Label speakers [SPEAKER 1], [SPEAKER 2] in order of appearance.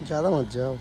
[SPEAKER 1] ज़्यादा मत जाओ।